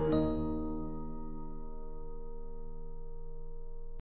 you